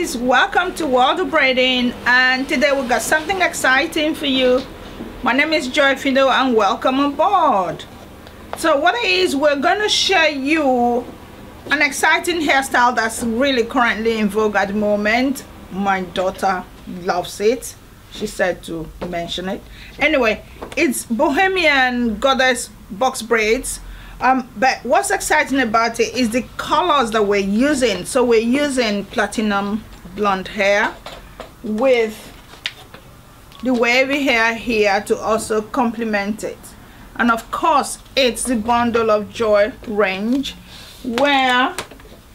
welcome to world of braiding and today we got something exciting for you. My name is joy fido and welcome aboard. So what it is we're going to show you an exciting hairstyle that's really currently in vogue at the moment. My daughter loves it. She said to mention it. Anyway it's bohemian goddess box braids. Um, but what's exciting about it is the colors that we're using. So we're using platinum blonde hair with the wavy hair here to also complement it. And of course it's the bundle of joy range where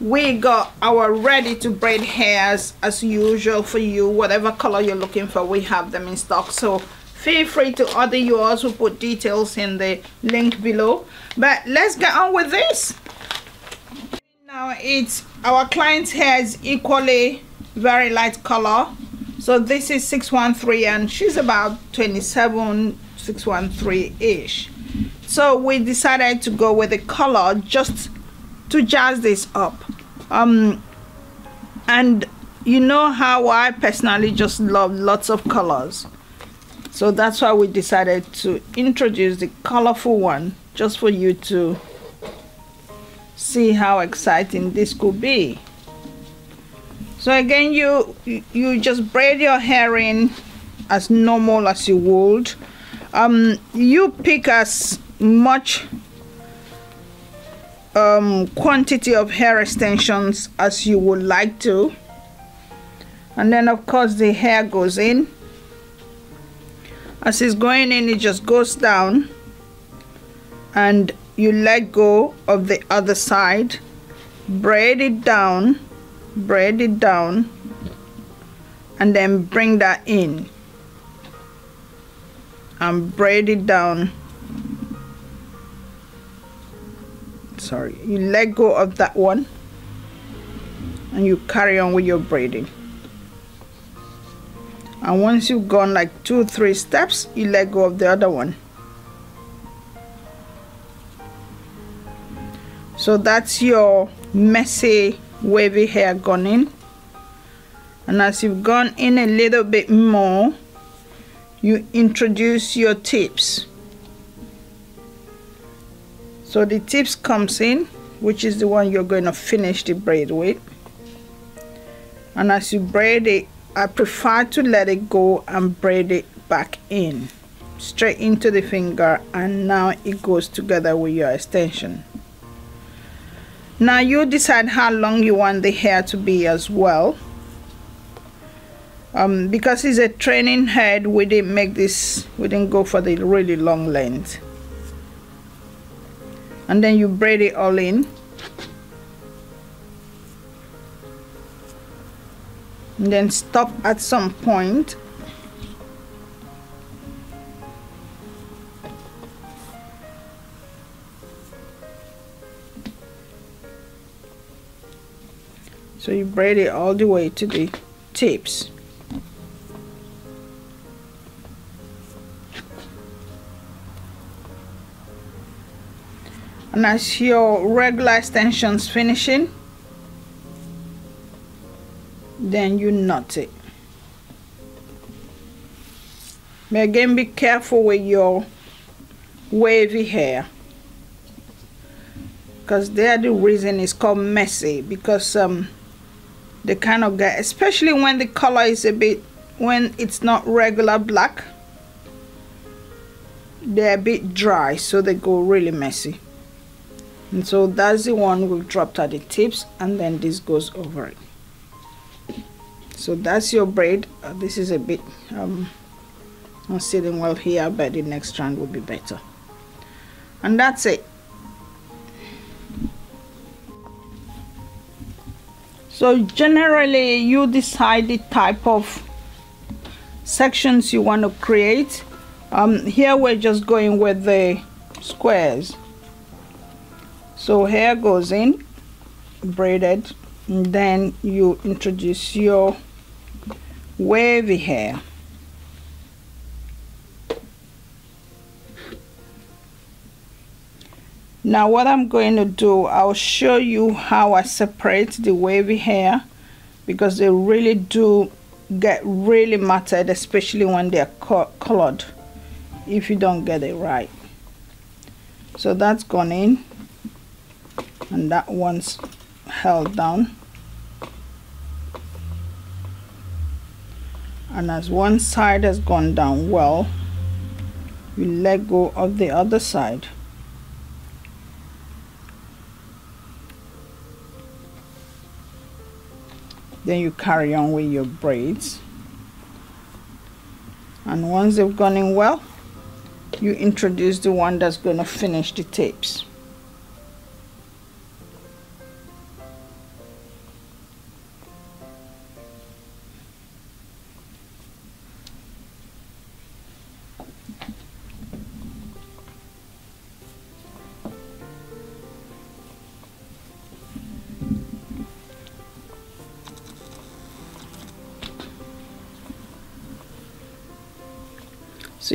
we got our ready to braid hairs as usual for you. Whatever color you're looking for we have them in stock. So feel free to order yours. We'll put details in the link below. But let's get on with this. Now it's our client's hair is equally very light color. So this is 613 and she's about 27 613 ish so we decided to go with the color just to jazz this up. Um and you know how I personally just love lots of colors. So that's why we decided to introduce the colorful one just for you to see how exciting this could be so again you you just braid your hair in as normal as you would. Um, you pick as much um, quantity of hair extensions as you would like to. And then of course the hair goes in. As it's going in it just goes down. And you let go of the other side. Braid it down braid it down and then bring that in and braid it down. Sorry you let go of that one and you carry on with your braiding and once you've gone like two three steps you let go of the other one. So that's your messy wavy hair gone in. And as you've gone in a little bit more you introduce your tips. So the tips comes in which is the one you're going to finish the braid with. And as you braid it I prefer to let it go and braid it back in. Straight into the finger and now it goes together with your extension now you decide how long you want the hair to be as well. Um, because it's a training head we didn't make this we didn't go for the really long length. And then you braid it all in. And then stop at some point so you braid it all the way to the tips. And as your regular extensions finishing then you knot it. But again be careful with your wavy hair because there the reason it's called messy because um they kind of guy especially when the color is a bit when it's not regular black they're a bit dry so they go really messy. And so that's the one we've dropped at the tips and then this goes over it. So that's your braid. Uh, this is a bit um, not sitting well here but the next strand will be better. And that's it so generally you decide the type of sections you want to create. Um, here we're just going with the squares. So hair goes in braided and then you introduce your wavy hair now what I'm going to do I'll show you how I separate the wavy hair because they really do get really matted especially when they're co colored if you don't get it right. So that's gone in and that one's held down. And as one side has gone down well you let go of the other side then you carry on with your braids. And once they've gone in well you introduce the one that's going to finish the tapes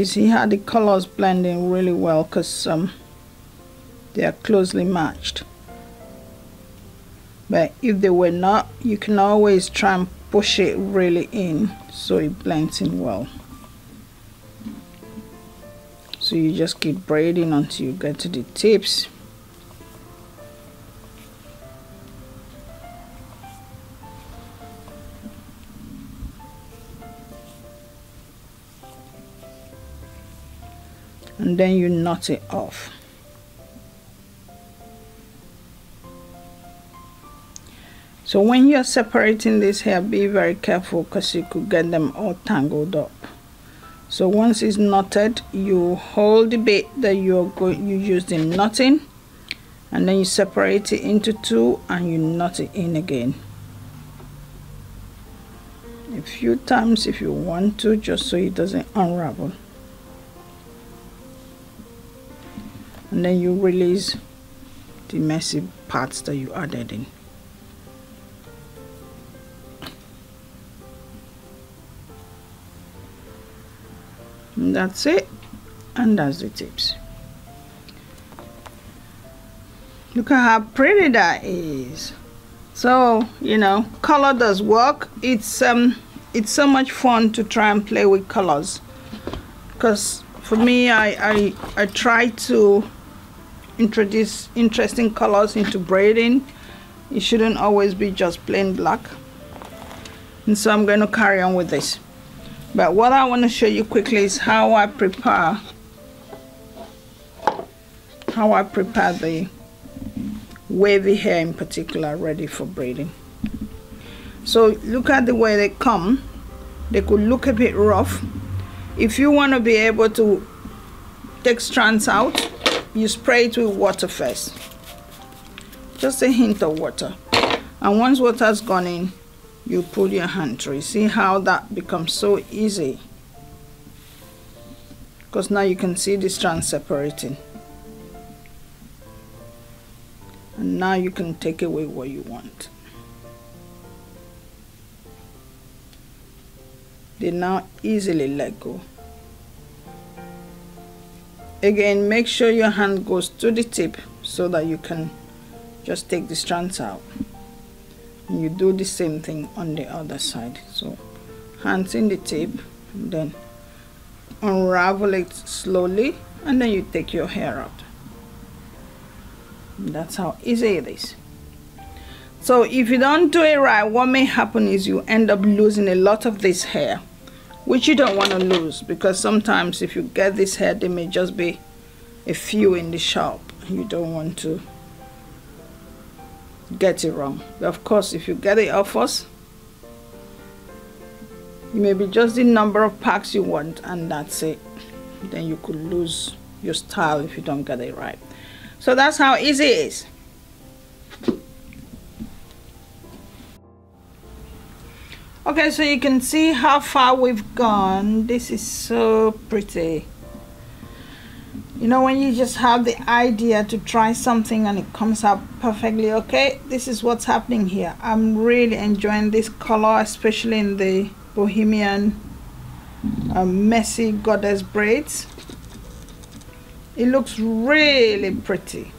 you see how the colors blend in really well because um, they are closely matched. But if they were not you can always try and push it really in so it blends in well. So you just keep braiding until you get to the tips and then you knot it off. So when you're separating this hair be very careful because you could get them all tangled up. So once it's knotted you hold the bit that you're going you used in knotting and then you separate it into two and you knot it in again. A few times if you want to just so it doesn't unravel and then you release the messy parts that you added in. And that's it. And that's the tips. Look at how pretty that is. So you know color does work. It's um it's so much fun to try and play with colors. Because for me I, I I try to introduce interesting colors into braiding. It shouldn't always be just plain black. And so I'm going to carry on with this. But what I want to show you quickly is how I prepare how I prepare the wavy hair in particular ready for braiding. So look at the way they come. They could look a bit rough. If you want to be able to take strands out you spray it with water first. Just a hint of water. And once water has gone in you pull your hand through. See how that becomes so easy? Because now you can see the strands separating. And now you can take away what you want. They now easily let go again make sure your hand goes to the tip so that you can just take the strands out. And you do the same thing on the other side. So hands in the tip then unravel it slowly and then you take your hair out. That's how easy it is. So if you don't do it right what may happen is you end up losing a lot of this hair which you don't want to lose because sometimes if you get this hair there may just be a few in the shop. You don't want to get it wrong. But of course if you get it off us you may be just the number of packs you want and that's it. Then you could lose your style if you don't get it right. So that's how easy it is okay so you can see how far we've gone. This is so pretty. You know when you just have the idea to try something and it comes out perfectly okay this is what's happening here. I'm really enjoying this color especially in the bohemian uh, messy goddess braids. It looks really pretty.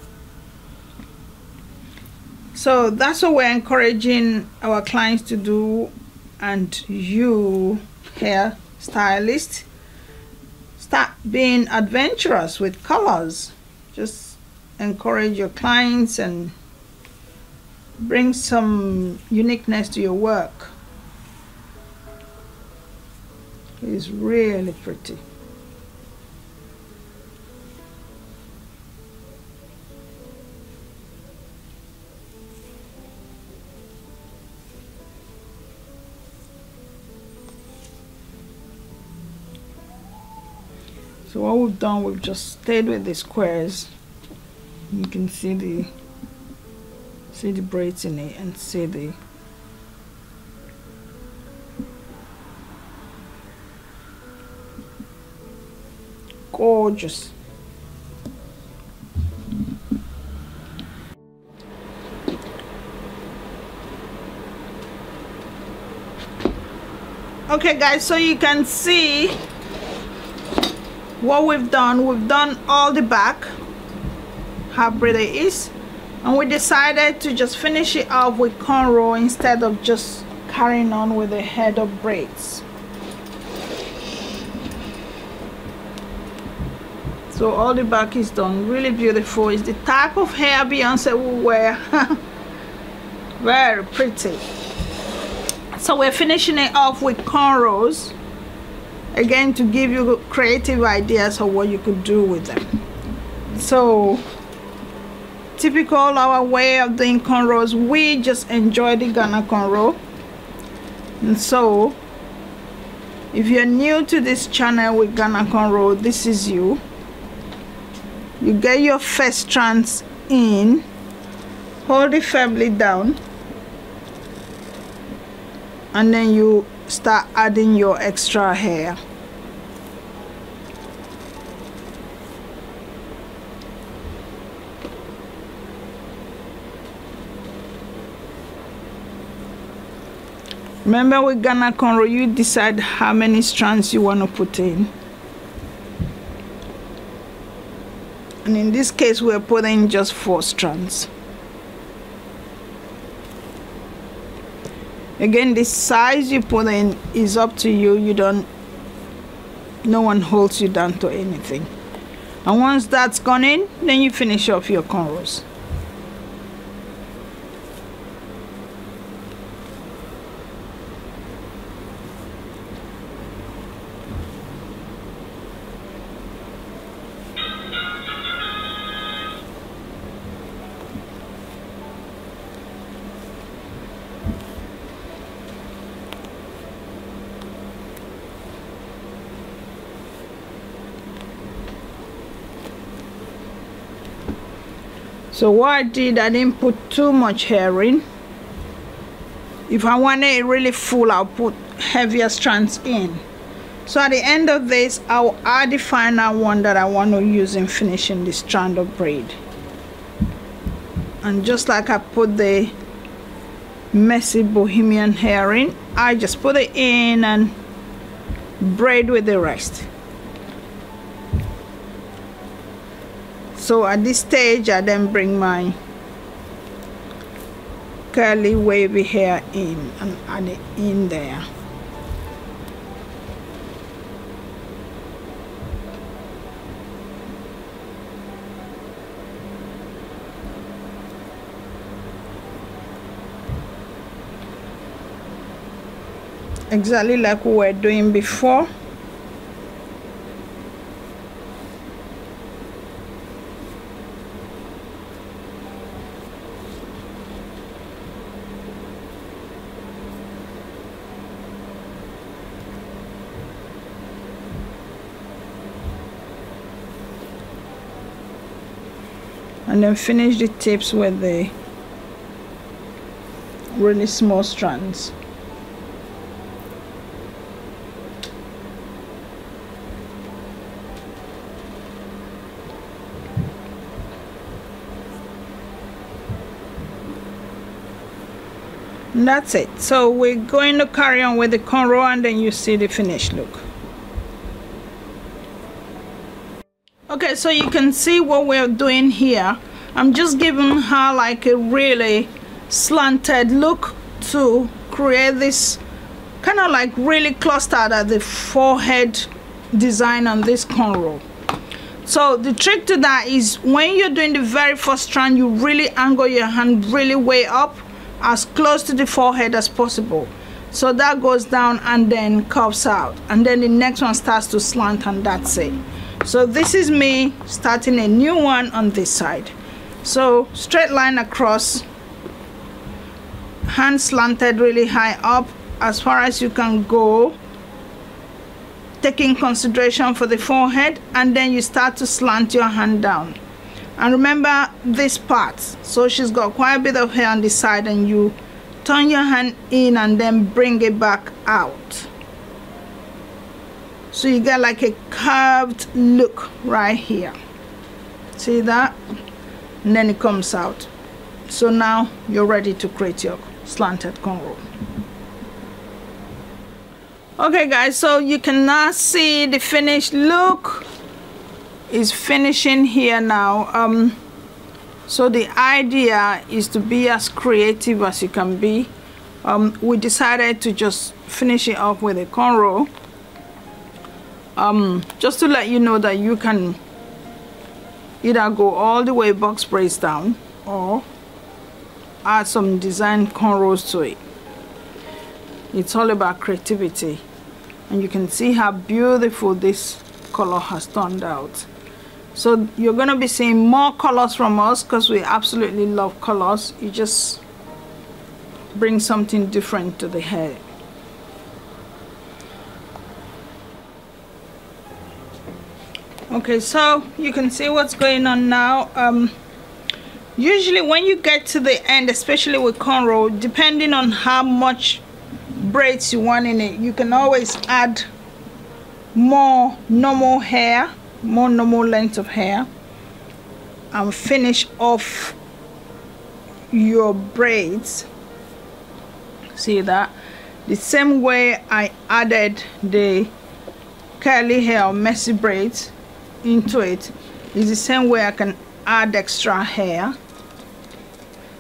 So that's what we're encouraging our clients to do and you hair stylist start being adventurous with colors. Just encourage your clients and bring some uniqueness to your work. It's really pretty so what we've done we've just stayed with the squares. You can see the see the braids in it and see the gorgeous. Okay guys so you can see what we've done we've done all the back how pretty it is and we decided to just finish it off with cornrow instead of just carrying on with the head of braids. So all the back is done really beautiful. It's the type of hair Beyonce will wear. Very pretty. So we're finishing it off with cornrows again to give you creative ideas of what you could do with them. So typical our way of doing cornrows we just enjoy the Ghana cornrow. And so if you're new to this channel with Ghana cornrow this is you. You get your first strands in hold it firmly down and then you start adding your extra hair. Remember with Ghana cornrow you decide how many strands you want to put in. And in this case we're putting just four strands again the size you put in is up to you. You don't no one holds you down to anything. And once that's gone in then you finish off your cornrows so what I did I didn't put too much hair in if I want it really full I'll put heavier strands in. So at the end of this I'll add the final one that I want to use in finishing the strand of braid. And just like I put the messy bohemian hair in I just put it in and braid with the rest so at this stage I then bring my curly wavy hair in and add it in there. Exactly like we were doing before and then finish the tips with the really small strands. And that's it. So we're going to carry on with the cornrow and then you see the finished look. Okay so you can see what we're doing here I'm just giving her like a really slanted look to create this kind of like really clustered at the forehead design on this cornrow so the trick to that is when you're doing the very first strand you really angle your hand really way up as close to the forehead as possible. So that goes down and then curves out and then the next one starts to slant and that's it. So this is me starting a new one on this side so straight line across. Hand slanted really high up as far as you can go. Taking consideration for the forehead and then you start to slant your hand down. And remember this part. So she's got quite a bit of hair on the side and you turn your hand in and then bring it back out. So you get like a curved look right here. See that and then it comes out. So now you're ready to create your slanted cornrow okay guys so you can now see the finished look is finishing here now. Um so the idea is to be as creative as you can be. Um, we decided to just finish it off with a cornrow um, just to let you know that you can either go all the way box braids down or add some design cornrows to it. It's all about creativity. And you can see how beautiful this color has turned out. So you're going to be seeing more colors from us because we absolutely love colors. You just bring something different to the hair okay so you can see what's going on now. Um, usually when you get to the end especially with cornrow depending on how much braids you want in it you can always add more normal hair more normal length of hair and finish off your braids. See that? The same way I added the curly hair or messy braids into it is the same way I can add extra hair.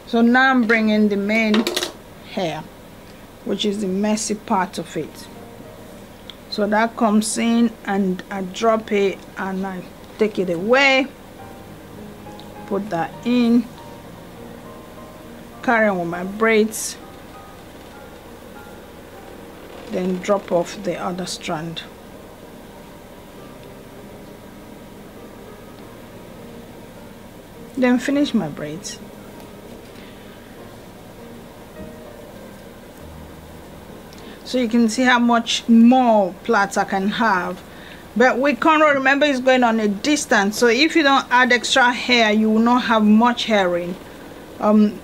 So now I'm bringing the main hair which is the messy part of it. So that comes in and I drop it and I take it away put that in carry on with my braids then drop off the other strand then finish my braids. So you can see how much more plaits I can have. But with cornrow remember it's going on a distance. So if you don't add extra hair you will not have much hairing. Um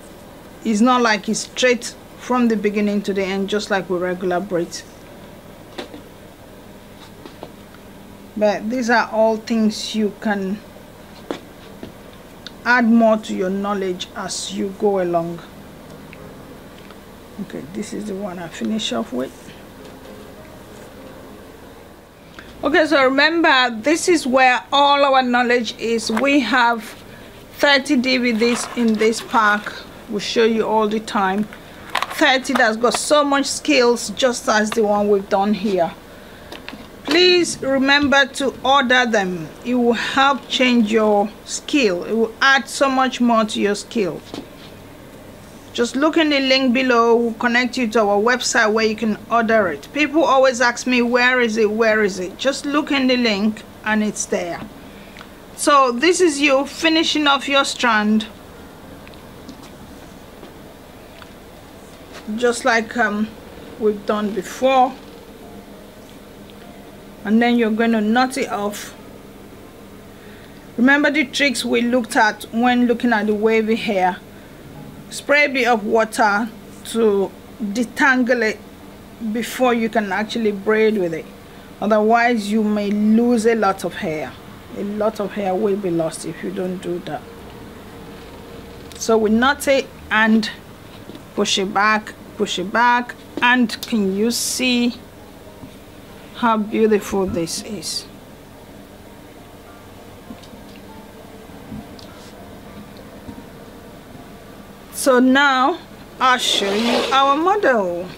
it's not like it's straight from the beginning to the end just like with regular braids. But these are all things you can add more to your knowledge as you go along. Okay this is the one I finish off with. Okay so remember this is where all our knowledge is. We have 30 DVDs in this pack. We'll show you all the time. 30 that's got so much skills just as the one we've done here please remember to order them. It will help change your skill. It will add so much more to your skill. Just look in the link below. We'll connect you to our website where you can order it. People always ask me where is it? Where is it? Just look in the link and it's there. So this is you finishing off your strand. Just like um, we've done before and then you're going to knot it off. Remember the tricks we looked at when looking at the wavy hair? Spray a bit of water to detangle it before you can actually braid with it. Otherwise you may lose a lot of hair. A lot of hair will be lost if you don't do that. So we knot it and push it back push it back and can you see how beautiful this is. So now I'll show you our model.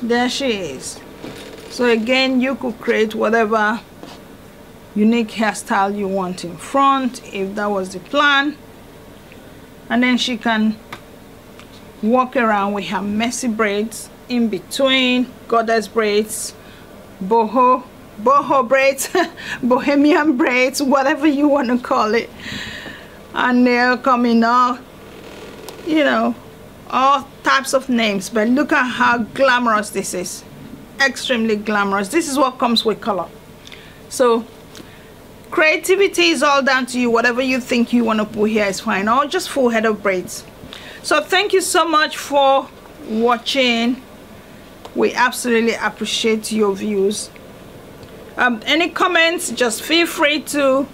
There she is. So again you could create whatever unique hairstyle you want in front if that was the plan. And then she can walk around with her messy braids in between goddess braids boho boho braids bohemian braids whatever you want to call it. And they're coming out you know all types of names but look at how glamorous this is. Extremely glamorous. This is what comes with color. So creativity is all down to you. Whatever you think you want to put here is fine or just full head of braids. So thank you so much for watching we absolutely appreciate your views. Um, any comments just feel free to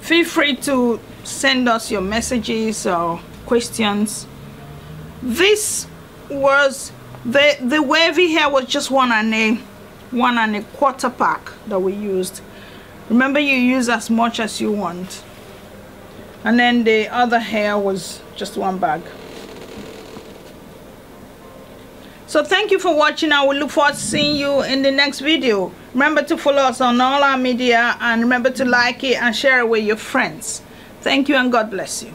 feel free to send us your messages or questions. This was the the wavy hair was just one and a one and a quarter pack that we used. Remember you use as much as you want. And then the other hair was just one bag so thank you for watching. I will look forward to seeing you in the next video. Remember to follow us on all our media and remember to like it and share it with your friends. Thank you and God bless you.